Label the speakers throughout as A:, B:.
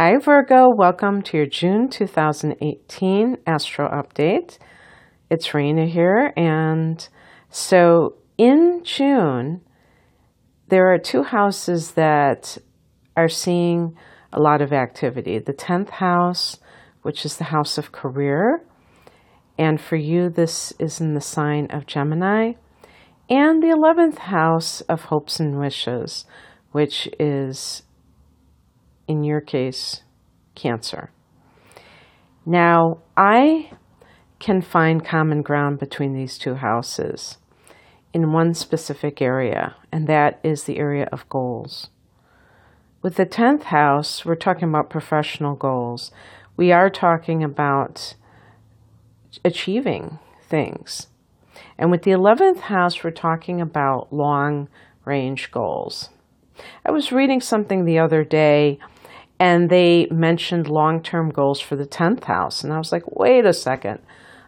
A: Hi, Virgo. Welcome to your June 2018 Astro Update. It's Raina here. And so in June, there are two houses that are seeing a lot of activity. The 10th house, which is the house of career. And for you, this is in the sign of Gemini. And the 11th house of hopes and wishes, which is in your case, cancer. Now, I can find common ground between these two houses in one specific area, and that is the area of goals. With the 10th house, we're talking about professional goals. We are talking about achieving things. And with the 11th house, we're talking about long range goals. I was reading something the other day and they mentioned long term goals for the 10th house. And I was like, wait a second.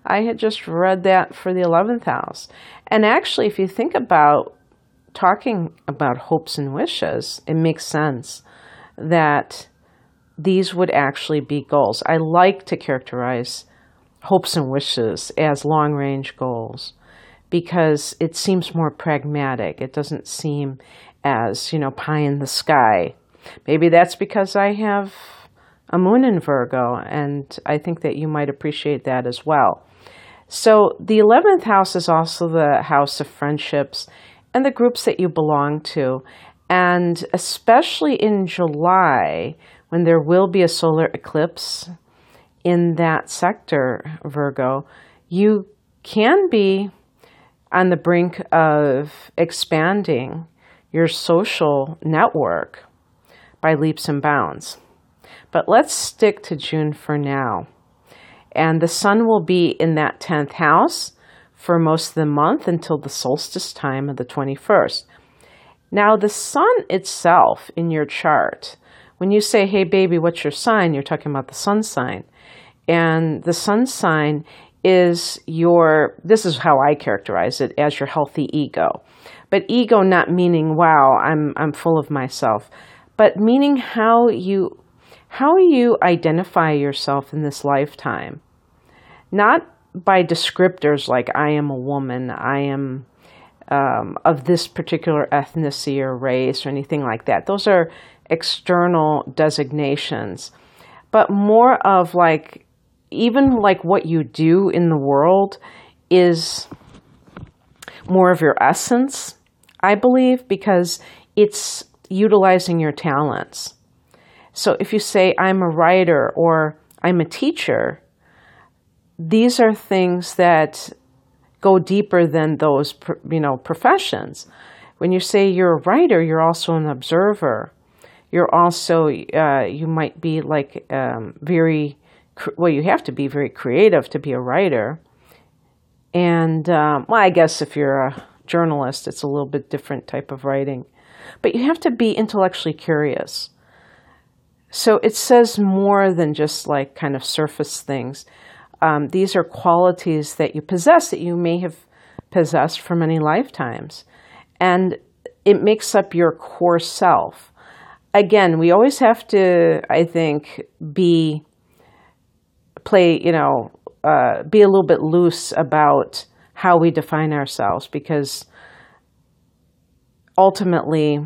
A: I had just read that for the 11th house. And actually, if you think about talking about hopes and wishes, it makes sense that these would actually be goals. I like to characterize hopes and wishes as long range goals because it seems more pragmatic. It doesn't seem as, you know, pie in the sky Maybe that's because I have a moon in Virgo, and I think that you might appreciate that as well. So, the 11th house is also the house of friendships and the groups that you belong to. And especially in July, when there will be a solar eclipse in that sector, Virgo, you can be on the brink of expanding your social network by leaps and bounds. But let's stick to June for now. And the sun will be in that 10th house for most of the month until the solstice time of the 21st. Now, the sun itself in your chart, when you say, hey, baby, what's your sign? You're talking about the sun sign. And the sun sign is your, this is how I characterize it, as your healthy ego. But ego not meaning, wow, I'm, I'm full of myself but meaning how you how you identify yourself in this lifetime. Not by descriptors like I am a woman, I am um, of this particular ethnicity or race or anything like that. Those are external designations, but more of like even like what you do in the world is more of your essence, I believe, because it's utilizing your talents. So if you say, I'm a writer or I'm a teacher, these are things that go deeper than those you know professions. When you say you're a writer, you're also an observer. You're also uh, you might be like um, very well. You have to be very creative to be a writer. And um, well, I guess if you're a journalist, it's a little bit different type of writing. But you have to be intellectually curious. So it says more than just like kind of surface things. Um, these are qualities that you possess that you may have possessed for many lifetimes. And it makes up your core self. Again, we always have to, I think, be, play, you know, uh, be a little bit loose about how we define ourselves because ultimately,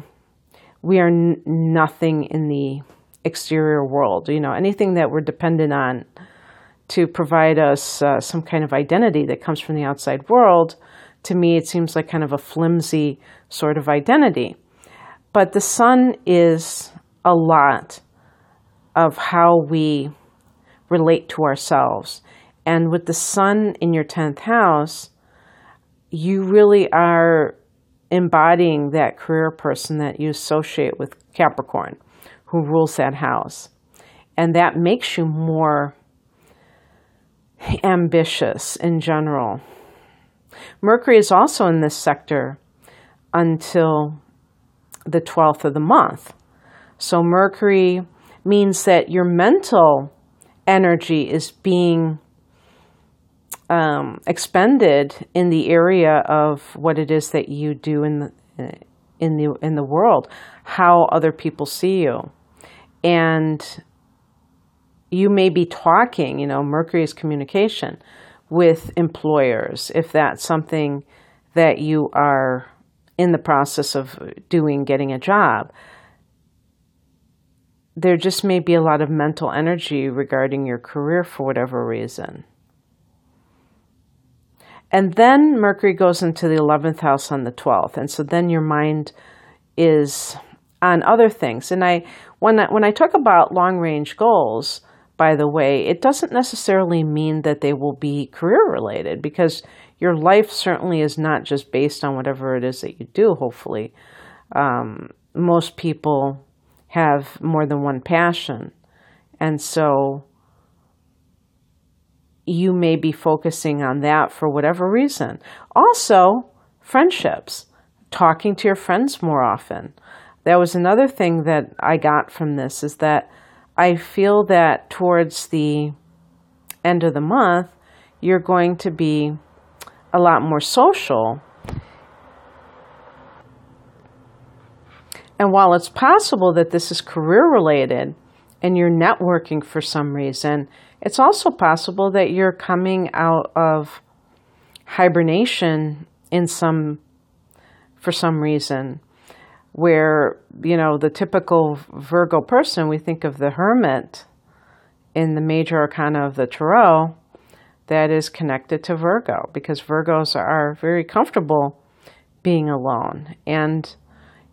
A: we are n- nothing in the exterior world. You know, anything that we're dependent on to provide us uh, some kind of identity that comes from the outside world, to me, it seems like kind of a flimsy sort of identity. But the sun is a lot of how we relate to ourselves. And with the sun in your 10th house, you really are embodying that career person that you associate with Capricorn, who rules that house. And that makes you more ambitious in general. Mercury is also in this sector until the 12th of the month. So, Mercury means that your mental energy is being um, expended in the area of what it is that you do in the in the in the world, how other people see you, and you may be talking, you know, Mercury is communication with employers if that's something that you are in the process of doing, getting a job. There just may be a lot of mental energy regarding your career for whatever reason. And then Mercury goes into the 11th house on the 12th. And so then your mind is on other things. And I when I, when I talk about long range goals, by the way, it doesn't necessarily mean that they will be career related because your life certainly is not just based on whatever it is that you do, hopefully. Um, most people have more than one passion. And so you may be focusing on that for whatever reason. Also, friendships, talking to your friends more often. That was another thing that I got from this is that I feel that towards the end of the month, you're going to be a lot more social. And while it's possible that this is career related and you're networking for some reason, it's also possible that you're coming out of hibernation in some for some reason where you know the typical Virgo person we think of the hermit in the major arcana of the tarot that is connected to Virgo because Virgos are very comfortable being alone. And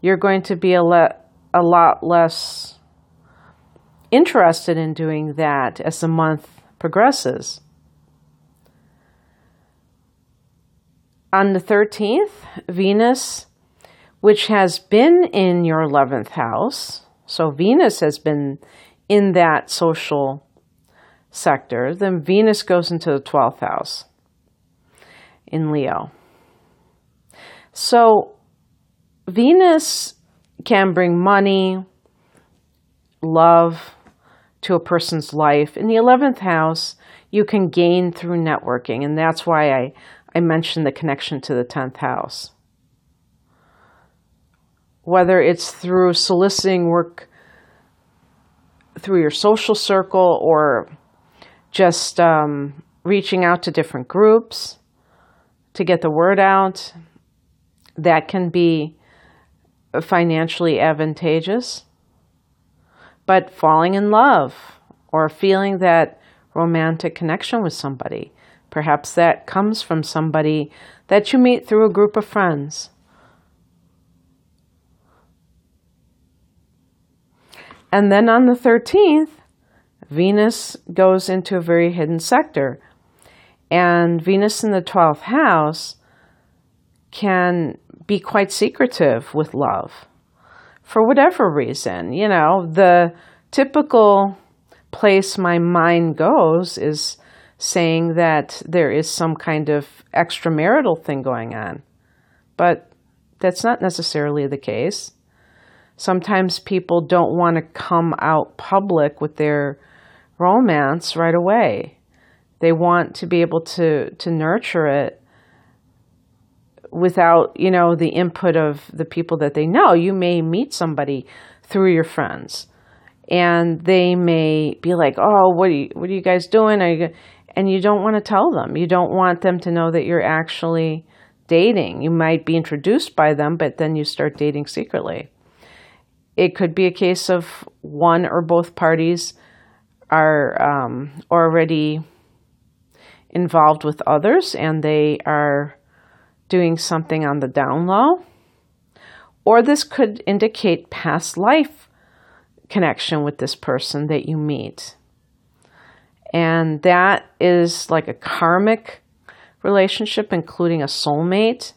A: you're going to be a, le- a lot less interested in doing that as the month progresses. On the 13th, Venus, which has been in your 11th house, so Venus has been in that social sector, then Venus goes into the 12th house in Leo. So Venus can bring money, love, to a person's life. In the 11th house, you can gain through networking, and that's why I, I mentioned the connection to the 10th house. Whether it's through soliciting work through your social circle or just um, reaching out to different groups to get the word out, that can be financially advantageous but falling in love or feeling that romantic connection with somebody. Perhaps that comes from somebody that you meet through a group of friends. And then on the 13th, Venus goes into a very hidden sector. And Venus in the 12th house can be quite secretive with love for whatever reason. You know, the typical place my mind goes is saying that there is some kind of extramarital thing going on. But that's not necessarily the case. Sometimes people don't want to come out public with their romance right away. They want to be able to, to nurture it without, you know, the input of the people that they know. You may meet somebody through your friends and they may be like, "Oh, what are you what are you guys doing?" Are you and you don't want to tell them. You don't want them to know that you're actually dating. You might be introduced by them, but then you start dating secretly. It could be a case of one or both parties are um, already involved with others and they are doing something on the down low. Or this could indicate past life connection with this person that you meet. And that is like a karmic relationship, including a soulmate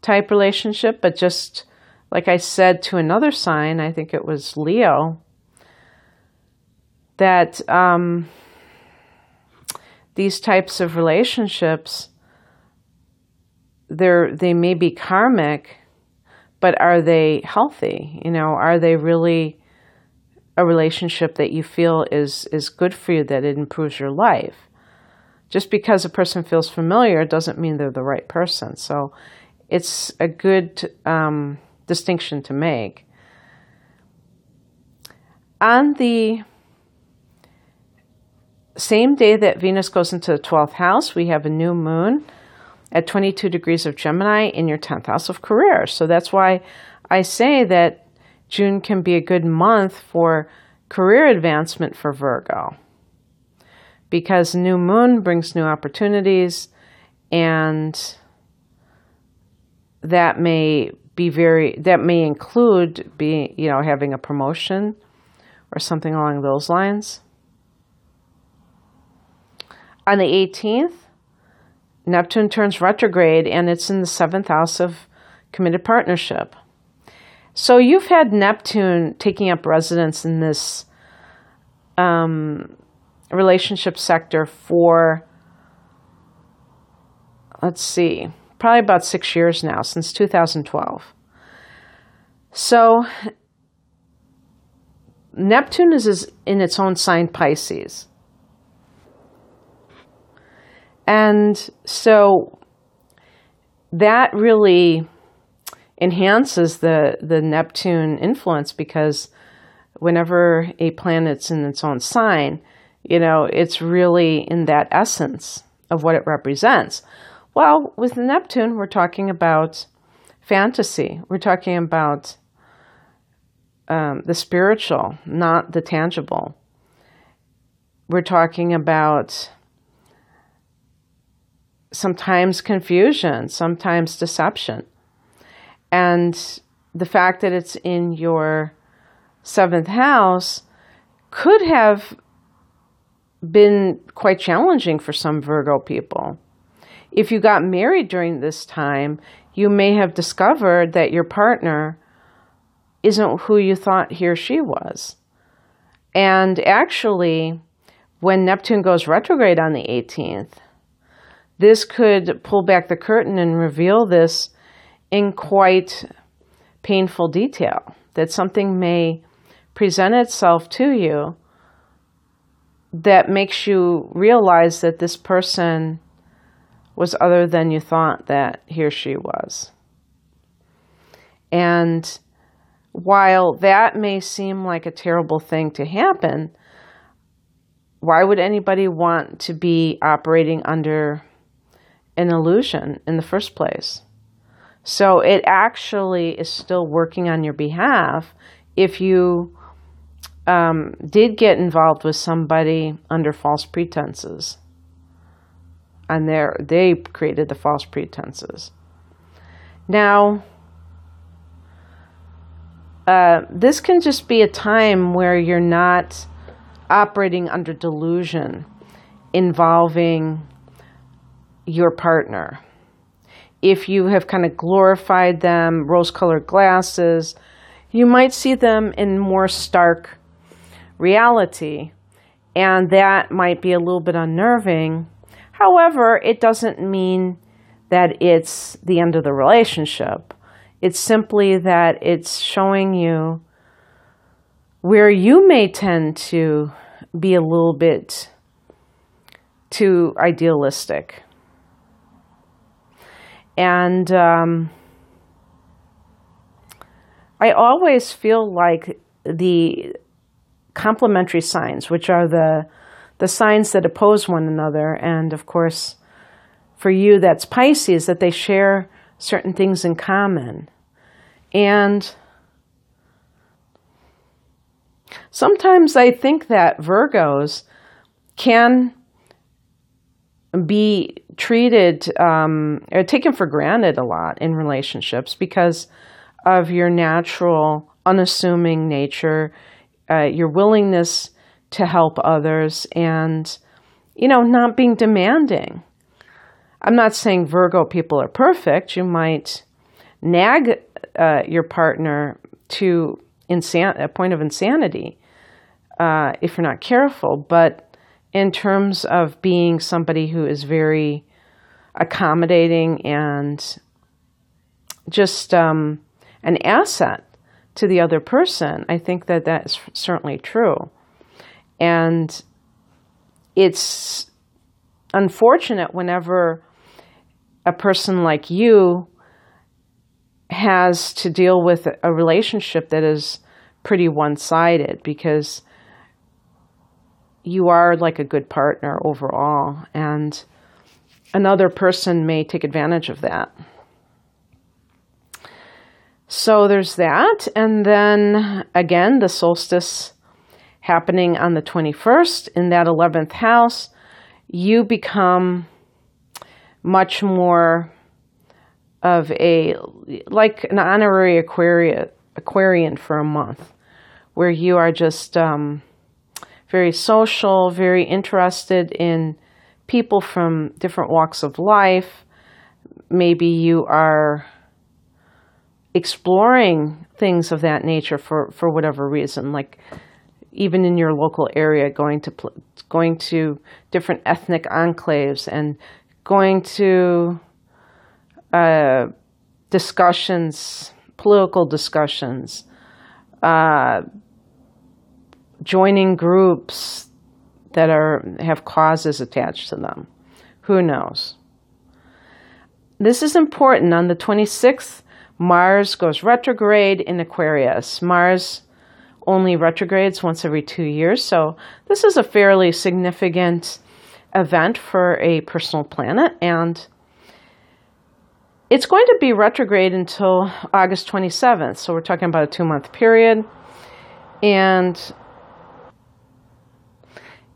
A: type relationship. But just like I said to another sign, I think it was Leo, that um, these types of relationships they're they may be karmic, but are they healthy? You know, are they really a relationship that you feel is is good for you that it improves your life? Just because a person feels familiar doesn't mean they're the right person. So it's a good um, distinction to make. On the same day that Venus goes into the 12th house, we have a new moon at 22 degrees of Gemini in your 10th house of career. So that's why I say that June can be a good month for career advancement for Virgo because new moon brings new opportunities and that may be very that may include being you know having a promotion or something along those lines on the 18th neptune turns retrograde and it's in the seventh house of committed partnership so you've had neptune taking up residence in this um, relationship sector for let's see probably about six years now, since 2012. So Neptune is in its own sign Pisces. And so that really enhances the, the Neptune influence because whenever a planet's in its own sign, you know, it's really in that essence of what it represents. Well, with Neptune, we're talking about fantasy. We're talking about um, the spiritual, not the tangible. We're talking about sometimes confusion, sometimes deception. And the fact that it's in your seventh house could have been quite challenging for some Virgo people. If you got married during this time, you may have discovered that your partner isn't who you thought he or she was. And actually, when Neptune goes retrograde on the 18th, this could pull back the curtain and reveal this in quite painful detail. That something may present itself to you that makes you realize that this person was other than you thought that he or she was. And while that may seem like a terrible thing to happen, why would anybody want to be operating under an illusion in the first place? So it actually is still working on your behalf if you um, did get involved with somebody under false pretenses and they created the false pretenses. Now, uh, this can just be a time where you're not operating under delusion involving your partner. If you have kind of glorified them, rose colored glasses, you might see them in more stark reality, and that might be a little bit unnerving However, it doesn't mean that it's the end of the relationship. It's simply that it's showing you where you may tend to be a little bit too idealistic. And um, I always feel like the complementary signs, which are the the signs that oppose one another. And of course, for you, that's Pisces, that they share certain things in common. And sometimes I think that Virgos can be treated um, or taken for granted a lot in relationships because of your natural, unassuming nature, uh, your willingness to help others and, you know, not being demanding. I'm not saying Virgo people are perfect. You might nag uh, your partner to insan- a point of insanity uh, if you're not careful. But in terms of being somebody who is very accommodating and just um, an asset to the other person, I think that that is certainly true. And it's unfortunate whenever a person like you has to deal with a relationship that is pretty one sided because you are like a good partner overall. And another person may take advantage of that. So there's that. And then again, the solstice happening on the 21st in that 11th house, you become much more of a like an honorary aquarian aquarian for a month where you are just um, very social very interested in people from different walks of life. Maybe you are exploring things of that nature for, for whatever reason like even in your local area going to going to different ethnic enclaves and going to uh, discussions, political discussions, uh, joining groups that are have causes attached to them. Who knows? This is important. On the 26th, Mars goes retrograde in Aquarius. Mars only retrogrades once every two years, so this is a fairly significant event for a personal planet, and it's going to be retrograde until August 27th. So we're talking about a two month period. And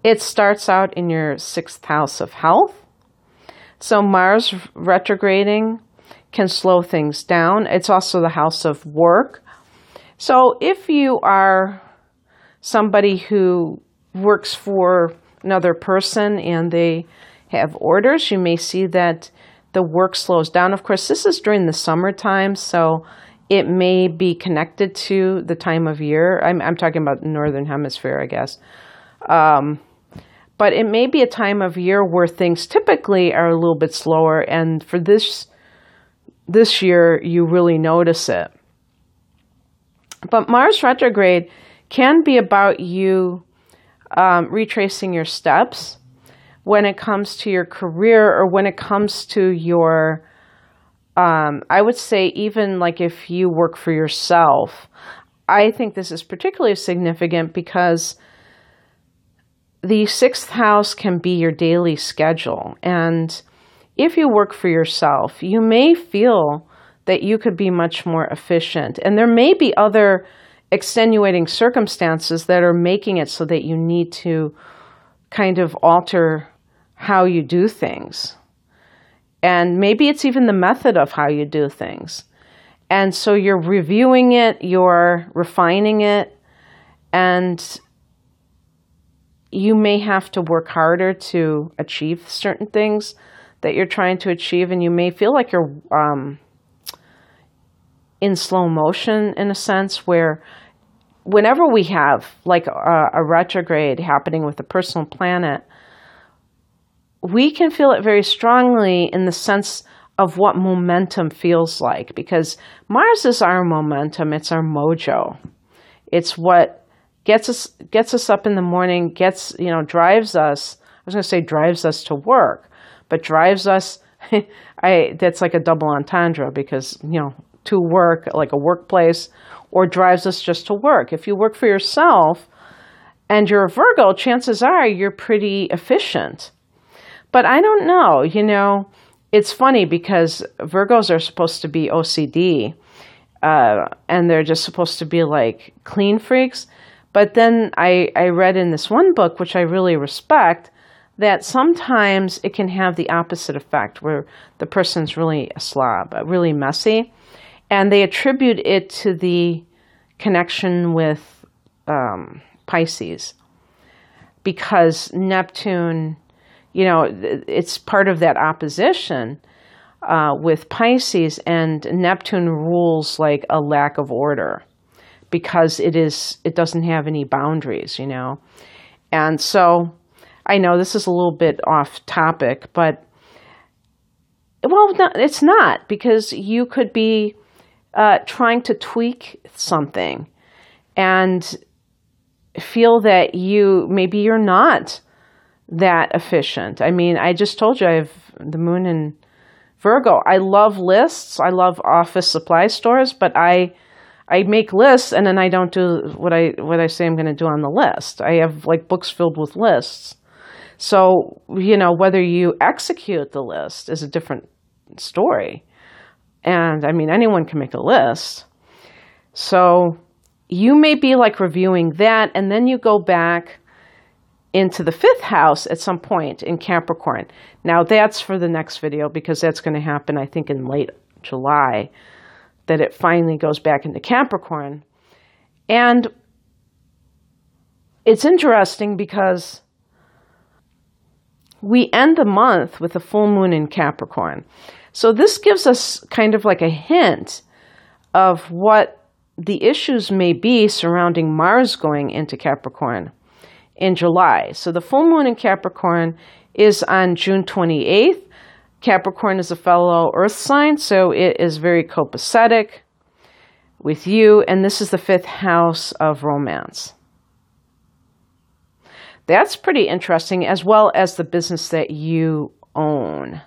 A: it starts out in your sixth house of health. So Mars retrograding can slow things down. It's also the house of work. So if you are somebody who works for another person and they have orders, you may see that the work slows down. Of course, this is during the summertime, so it may be connected to the time of year. I'm, I'm talking about the northern hemisphere, I guess. Um, but it may be a time of year where things typically are a little bit slower, and for this this year, you really notice it. But Mars retrograde can be about you um, retracing your steps when it comes to your career or when it comes to your, um, I would say, even like if you work for yourself, I think this is particularly significant because the sixth house can be your daily schedule. And if you work for yourself, you may feel that you could be much more efficient. And there may be other extenuating circumstances that are making it so that you need to kind of alter how you do things. And maybe it's even the method of how you do things. And so you're reviewing it, you're refining it, and you may have to work harder to achieve certain things that you're trying to achieve, and you may feel like you're um, in slow motion in a sense where whenever we have like a, a retrograde happening with a personal planet, we can feel it very strongly in the sense of what momentum feels like because Mars is our momentum, it's our mojo. It's what gets us gets us up in the morning, gets, you know, drives us. I was going to say drives us to work, but drives us I that's like a double entendre because, you know, to work, like a workplace, or drives us just to work. If you work for yourself and you're a Virgo, chances are you're pretty efficient. But I don't know, you know, it's funny because Virgos are supposed to be OCD uh, and they're just supposed to be like clean freaks. But then I, I read in this one book, which I really respect, that sometimes it can have the opposite effect where the person's really a slob, really messy and they attribute it to the connection with um, Pisces. Because Neptune, you know, it's part of that opposition uh, with Pisces, and Neptune rules like a lack of order because it is it doesn't have any boundaries, you know, and so I know this is a little bit off topic, but well, no, it's not because you could be uh, trying to tweak something and feel that you maybe you're not that efficient. I mean, I just told you I have the moon in Virgo. I love lists. I love office supply stores, but I I make lists and then I don't do what I what I say I'm going to do on the list. I have like books filled with lists. So, you know, whether you execute the list is a different story. And I mean, anyone can make a list. So, you may be like reviewing that and then you go back into the fifth house at some point in Capricorn. Now, that's for the next video because that's going to happen, I think, in late July, that it finally goes back into Capricorn. And it's interesting because we end the month with a full moon in Capricorn. So this gives us kind of like a hint of what the issues may be surrounding Mars going into Capricorn in July. So the full moon in Capricorn is on June 28th. Capricorn is a fellow earth sign, so it is very copacetic with you, and this is the fifth house of romance. That's pretty interesting, as well as the business that you own,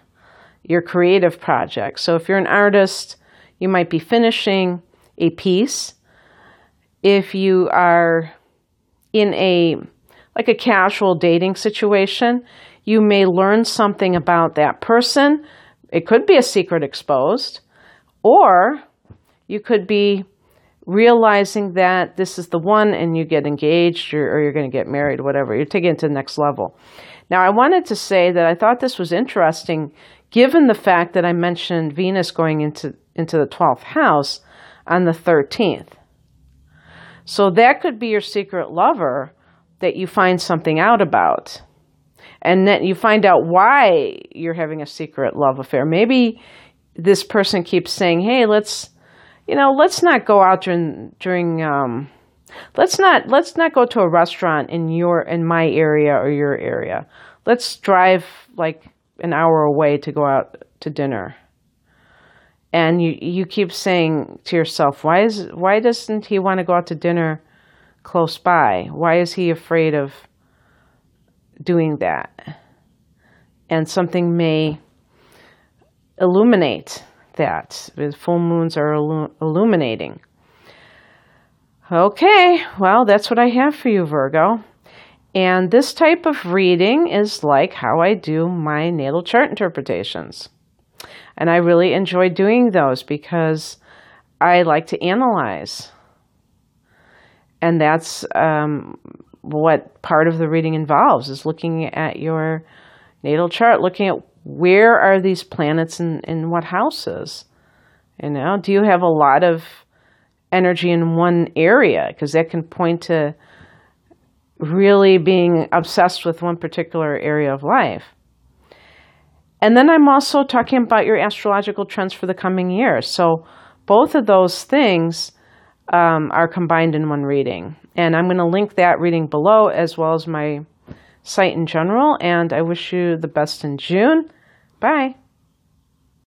A: your creative project. So, if you're an artist, you might be finishing a piece. If you are in a like a casual dating situation, you may learn something about that person. It could be a secret exposed, or you could be realizing that this is the one and you get engaged or, or you're going to get married, whatever. You're taking it to the next level. Now, I wanted to say that I thought this was interesting given the fact that I mentioned Venus going into, into the 12th house on the 13th. So that could be your secret lover that you find something out about. And then you find out why you're having a secret love affair. Maybe this person keeps saying, "Hey, let's you know, let's not go out during during um, let's not let's not go to a restaurant in your in my area or your area. Let's drive like an hour away to go out to dinner. And you you keep saying to yourself, why is why doesn't he want to go out to dinner close by? Why is he afraid of doing that? And something may illuminate that. The full moons are illu- illuminating. Okay, well, that's what I have for you, Virgo. And this type of reading is like how I do my natal chart interpretations. And I really enjoy doing those because I like to analyze. And that's um, what part of the reading involves is looking at your natal chart, looking at where are these planets in, in what houses? You know, do you have a lot of energy in one area? Because that can point to really being obsessed with one particular area of life. And then I'm also talking about your astrological trends for the coming year. So both of those things um, are combined in one reading. And I'm going to link that reading below as well as my site in general. And I wish you the best in June. Bye.